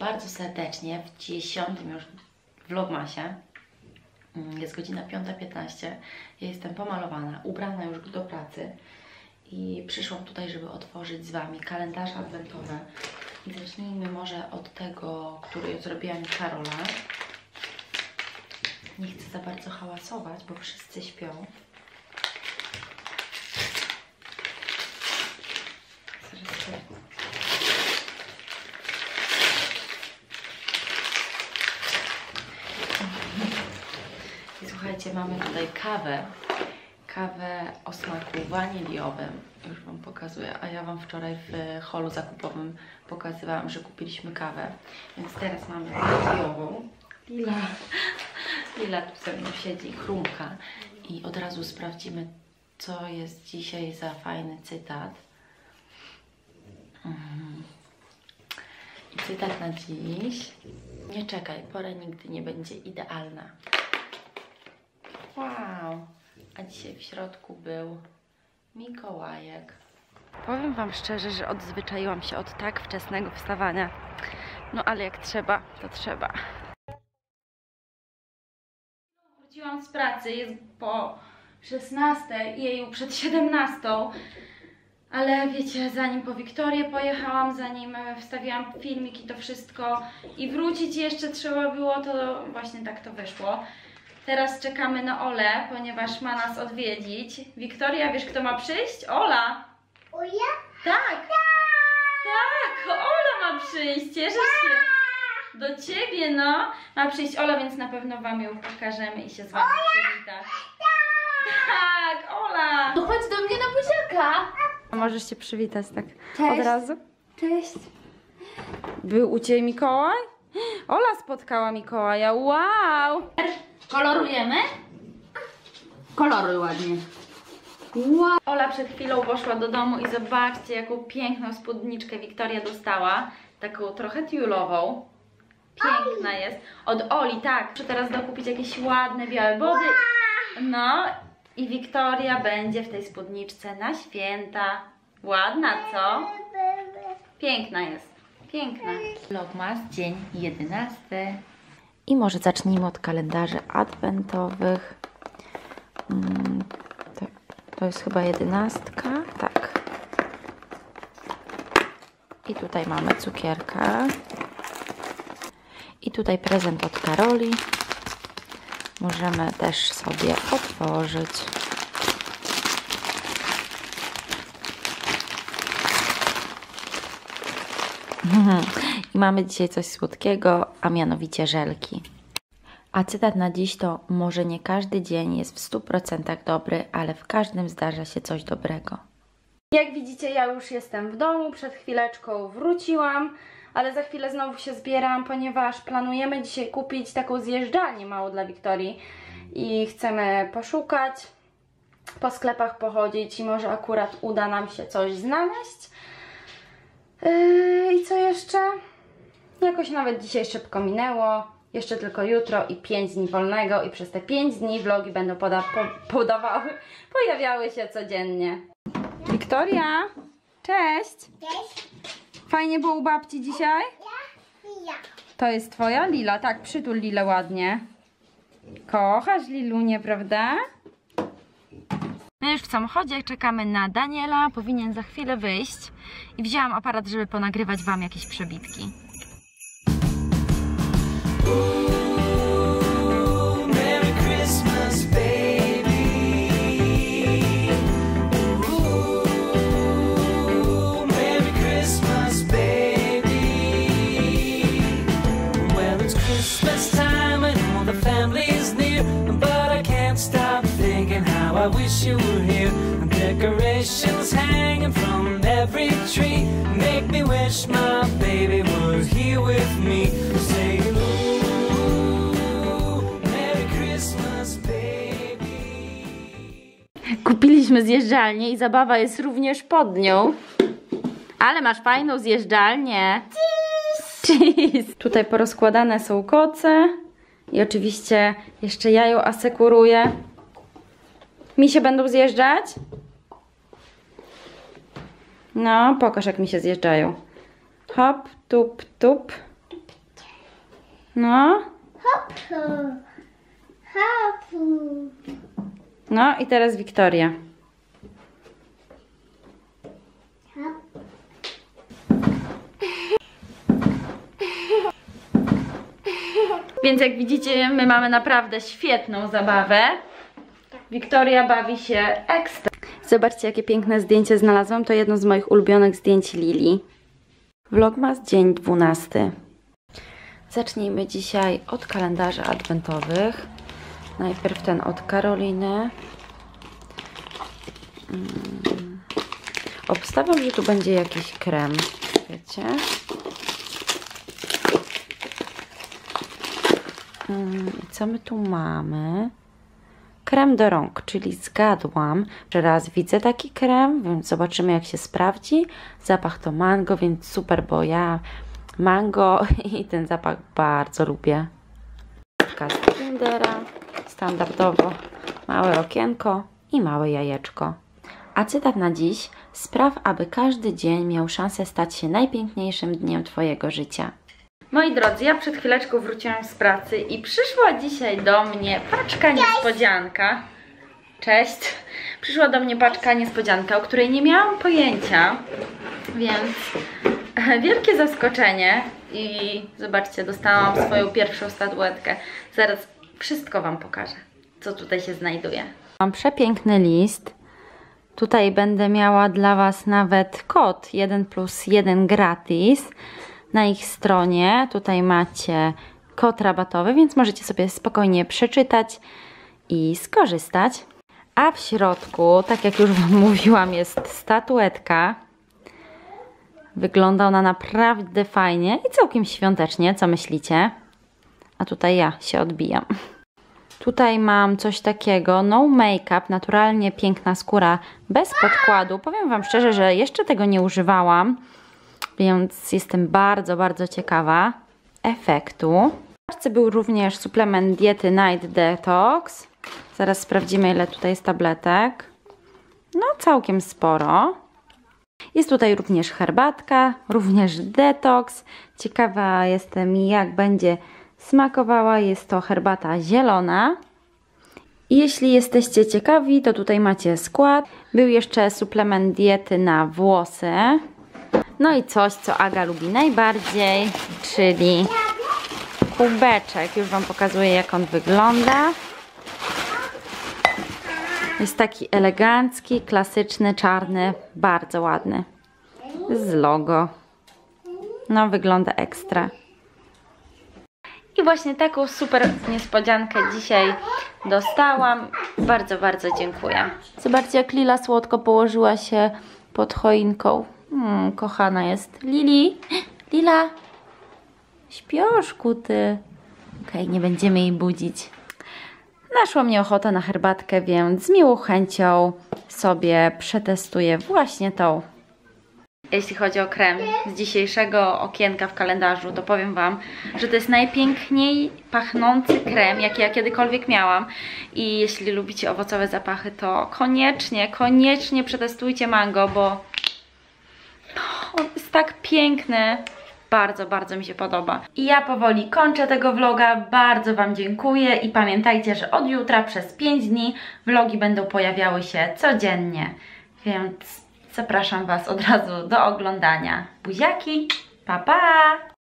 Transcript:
bardzo serdecznie w dziesiątym już vlogmasie. Mm, Jest godzina 5.15. Ja jestem pomalowana, ubrana już do pracy i przyszłam tutaj, żeby otworzyć z Wami kalendarze adwentowe. Zacznijmy może od tego, który zrobiła mi Karola. Nie chcę za bardzo hałasować, bo wszyscy śpią. Zaraz to- I słuchajcie, mamy tutaj kawę. Kawę o smaku waniliowym. Już Wam pokazuję. A ja Wam wczoraj w holu zakupowym pokazywałam, że kupiliśmy kawę. Więc teraz mamy waniliową. Lila. Lila tu ze mną siedzi, chrumka. I od razu sprawdzimy, co jest dzisiaj za fajny cytat. Mhm. I cytat na dziś. Nie czekaj, pora nigdy nie będzie idealna. Wow! A dzisiaj w środku był Mikołajek. Powiem Wam szczerze, że odzwyczaiłam się od tak wczesnego wstawania. No ale jak trzeba, to trzeba. Wróciłam z pracy, jest po 16 i jej przed 17. Ale wiecie, zanim po Wiktorię pojechałam, zanim wstawiłam filmik i to wszystko i wrócić jeszcze trzeba było, to właśnie tak to wyszło. Teraz czekamy na Olę, ponieważ ma nas odwiedzić. Wiktoria, wiesz kto ma przyjść? Ola! Uja? Tak! Tak! Ola ma przyjść! Cieszę się! Do ciebie, no! Ma przyjść Ola, więc na pewno wam ją pokażemy i się z wami przywita. Tak! Ola! To chodź do mnie na buziaka. Możesz się przywitać tak Cześć. od razu? Cześć. Był u Ciebie Mikołaj? Ola spotkała Mikołaja, wow! Kolorujemy? Koloruj ładnie. Wow. Ola przed chwilą poszła do domu i zobaczcie, jaką piękną spódniczkę Wiktoria dostała. Taką trochę tiulową. Piękna jest. Od Oli, tak. Muszę teraz dokupić jakieś ładne, białe body. No i Wiktoria będzie w tej spódniczce na święta. Ładna, co? Piękna jest. Piękna. Vlogmas, dzień 11. I może zacznijmy od kalendarzy adwentowych. Mm, to, jest chyba jedenastka. Tak. I tutaj mamy cukierka. I tutaj prezent od Karoli. Możemy też sobie otworzyć. I mamy dzisiaj coś słodkiego, a mianowicie żelki. A cytat na dziś to: Może nie każdy dzień jest w 100% dobry, ale w każdym zdarza się coś dobrego. Jak widzicie, ja już jestem w domu, przed chwileczką wróciłam, ale za chwilę znowu się zbieram, ponieważ planujemy dzisiaj kupić taką zjeżdżalnię małą dla Wiktorii i chcemy poszukać, po sklepach pochodzić i może akurat uda nam się coś znaleźć. Yy, I co jeszcze? Jakoś nawet dzisiaj szybko minęło. Jeszcze tylko jutro i 5 dni wolnego i przez te 5 dni vlogi będą poda po podawały, pojawiały się codziennie. Wiktoria, cześć! Cześć. Fajnie było u babci dzisiaj? Ja. To jest twoja Lila, tak, przytul Lilę ładnie. Kochasz Lilunię, prawda? My już w samochodzie czekamy na Daniela, powinien za chwilę wyjść i wzięłam aparat, żeby ponagrywać Wam jakieś przebitki. Here. Decorations hanging from every tree make me wish my baby was here with me. Kupiliśmy zjeżdżalnię i zabawa jest również pod nią. Ale masz fajną zjeżdżalnię. Cheese. Tutaj porozkładane są koce. I oczywiście jeszcze ja ją asekuruję. Mi się będą zjeżdżać? No, pokaż jak mi się zjeżdżają. Hop, tup, tup. No, Hopu. Hopu. no i teraz Wiktoria. Więc jak widzicie, my mamy naprawdę świetną zabawę. Wiktoria bawi się ekstra. Zobaczcie, jakie piękne zdjęcie znalazłam. To jedno z moich ulubionych zdjęć Lili. Vlogmas dzień 12. Zacznijmy dzisiaj od kalendarzy adwentowych. Najpierw ten od Karoliny. Mm. Obstawiam, że tu będzie jakiś krem. Wiecie? Mm, i Co my tu mamy? Krem do rąk, czyli zgadłam, że raz widzę taki krem, więc zobaczymy jak się sprawdzi. Zapach to mango, więc super, bo ja mango i ten zapach bardzo lubię. Kast Kindera, standardowo małe okienko i małe jajeczko. A cytat na dziś: Spraw, aby każdy dzień miał szansę stać się najpiękniejszym dniem Twojego życia. Moi drodzy, ja przed chwileczką wróciłam z pracy i przyszła dzisiaj do mnie paczka niespodzianka. Cześć. Przyszła do mnie paczka niespodzianka, o której nie miałam pojęcia, więc wielkie zaskoczenie i zobaczcie, dostałam swoją pierwszą statuetkę. Zaraz wszystko Wam pokażę, co tutaj się znajduje. Mam przepiękny list. Tutaj będę miała dla Was nawet kod 1 plus 1 gratis na ich stronie. Tutaj macie kod rabatowy, więc możecie sobie spokojnie przeczytać i skorzystać. A w środku, tak jak już Wam mówiłam, jest statuetka. Wygląda ona naprawdę fajnie i całkiem świątecznie, co myślicie? A tutaj ja się odbijam. Tutaj mam coś takiego, no make-up, naturalnie piękna skóra bez podkładu. Powiem Wam szczerze, że jeszcze tego nie używałam, więc jestem bardzo, bardzo ciekawa efektu. W paczce był również suplement diety Night Detox. Zaraz sprawdzimy, ile tutaj jest tabletek. No, całkiem sporo. Jest tutaj również herbatka, również detoks. Ciekawa jestem, jak będzie smakowała. Jest to herbata zielona. Jeśli jesteście ciekawi, to tutaj macie skład. Był jeszcze suplement diety na włosy. No i coś, co Aga lubi najbardziej, czyli kubeczek. Już Wam pokazuję, jak on wygląda. Jest taki elegancki, klasyczny, czarny, bardzo ładny. Z logo. No, wygląda ekstra. I właśnie taką super niespodziankę dzisiaj dostałam. Bardzo, bardzo dziękuję. Zobaczcie, jak Lila słodko położyła się pod choinką. Mm, kochana jest. Lili, Lila, śpioszku ty. Okej, nie będziemy jej budzić. Naszła mnie ochota na herbatkę, więc z miłą chęcią sobie przetestuję właśnie tą. Jeśli chodzi o krem z dzisiejszego okienka w kalendarzu, to powiem Wam, że to jest najpiękniej pachnący krem, jaki ja kiedykolwiek miałam. I jeśli lubicie owocowe zapachy, to koniecznie, koniecznie przetestujcie mango, bo on jest tak piękny. Bardzo, bardzo mi się podoba. I ja powoli kończę tego vloga. Bardzo Wam dziękuję i pamiętajcie, że od jutra przez 5 dni vlogi będą pojawiały się codziennie. Więc zapraszam Was od razu do oglądania. Buziaki, pa pa!